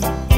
Bye.